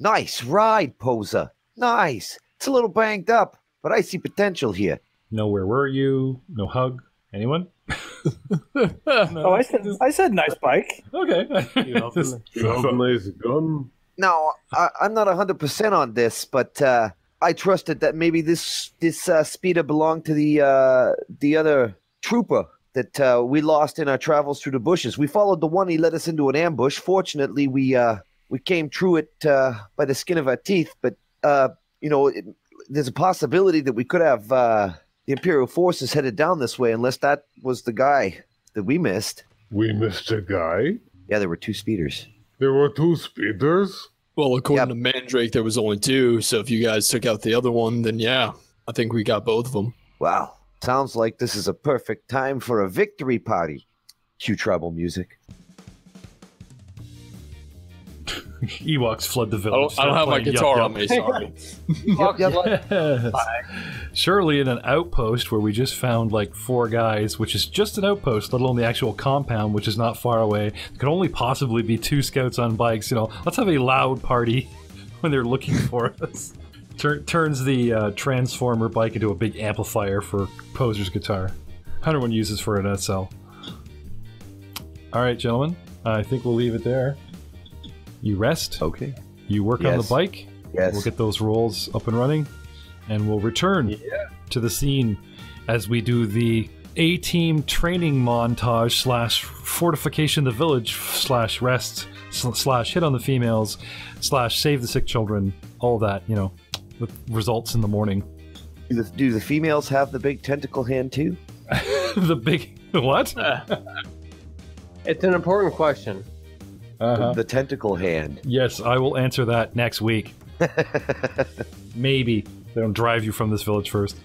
Nice ride, Posa. Nice. It's a little banged up, but I see potential here. No, where were you? No hug. Anyone? Oh, I said I said nice bike. Okay. You have, a- you have nice gun. No, I, I'm not 100% on this, but uh, I trusted that maybe this this uh, speeder belonged to the uh, the other trooper that uh, we lost in our travels through the bushes. We followed the one he led us into an ambush. Fortunately, we uh, we came through it uh, by the skin of our teeth, but uh, you know, it, there's a possibility that we could have uh, the Imperial forces headed down this way, unless that was the guy that we missed. We missed a guy. Yeah, there were two speeders. There were two speeders. Well, according Yep. to Mandrake, there was only two. So if you guys took out the other one, then yeah, I think we got both of them. Wow, sounds like this is a perfect time for a victory party. Cue tribal music. Ewoks flood the I village. don't, I don't have my guitar yup, on me. Sorry. Yup, yup. Yes. Surely in an outpost where we just found like four guys, which is just an outpost, let alone the actual compound, which is not far away. There could only possibly be two scouts on bikes. You know, let's have a loud party when they're looking for us. Tur- turns the uh, transformer bike into a big amplifier for Poser's guitar. Hunter one uses for an SL. All right, gentlemen, I think we'll leave it there. You rest. Okay. You work on the bike. Yes. We'll get those rolls up and running, and we'll return to the scene as we do the A team training montage slash fortification the village slash rest slash hit on the females slash save the sick children. All that, you know, with results in the morning. Do the, do the females have the big tentacle hand too? the big what? It's an important question. Uh-huh. The tentacle hand. Yes, I will answer that next week. Maybe they don't drive you from this village first.